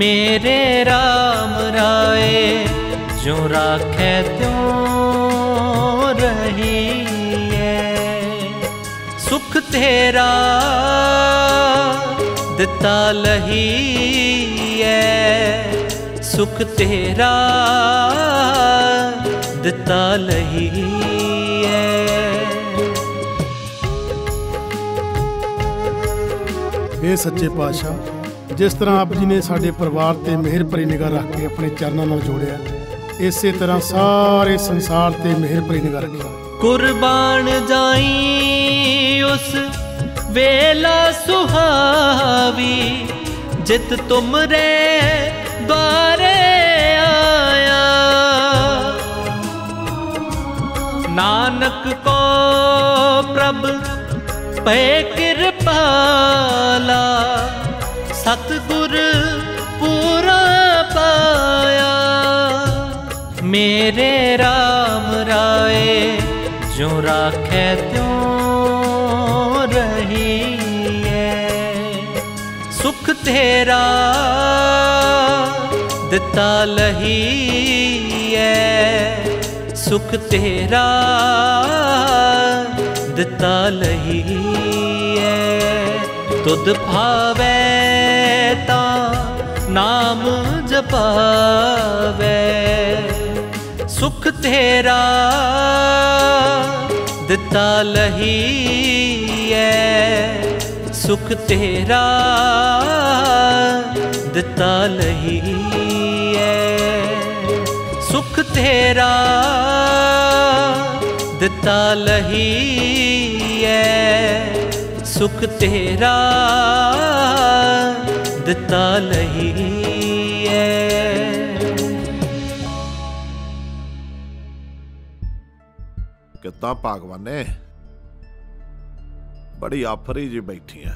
मेरे राम राय, जो राखे त्यों रही है। सुख तेरा दिता लही सुख तेरा दिता लही है। हे सच्चे पाशाह ਜਿਸ ਤਰ੍ਹਾਂ ਆਪ ਜੀ ਨੇ ਸਾਡੇ ਪਰਿਵਾਰ ਤੇ ਮਿਹਰ ਭਰੀ ਨਿਗਾਹ ਰੱਖ ਕੇ ਆਪਣੇ ਚਰਨਾਂ ਨਾਲ ਜੋੜਿਆ, ਇਸੇ ਤਰ੍ਹਾਂ ਸਾਰੇ ਸੰਸਾਰ ਤੇ ਮਿਹਰ ਭਰੀ ਨਿਗਾਹ ਰੱਖਿਆ। ਕੁਰਬਾਨ ਜਾਈ ਉਸ ਵੇਲਾ ਸੁਹਾਵੀ, ਜਿਤ ਤੁਮਰੇ ਦਵਾਰੇ ਆਇਆ। ਨਾਨਕ ਕੋ ਪ੍ਰਭ ਪੈ ਕਿਰਪਾ सतगुर पूरा पाया। मेरे राम राय जो राखे त्यों रही है सुख तेरा दिता लही है सुख तेरा दिता लही है तुद भावे ता नाम जपावे। सुख तेरा दिता लही है सुख तेरा दिता लही है सुख तेरा दिता लही है सुख तेरा ਦਿੱਤਾ ਨਹੀਂ ਐ। ਕਿਤਾ ਨੇ ਬੜੀ ਆਫਰੀ ਜੀ ਬੈਠੀ ਆ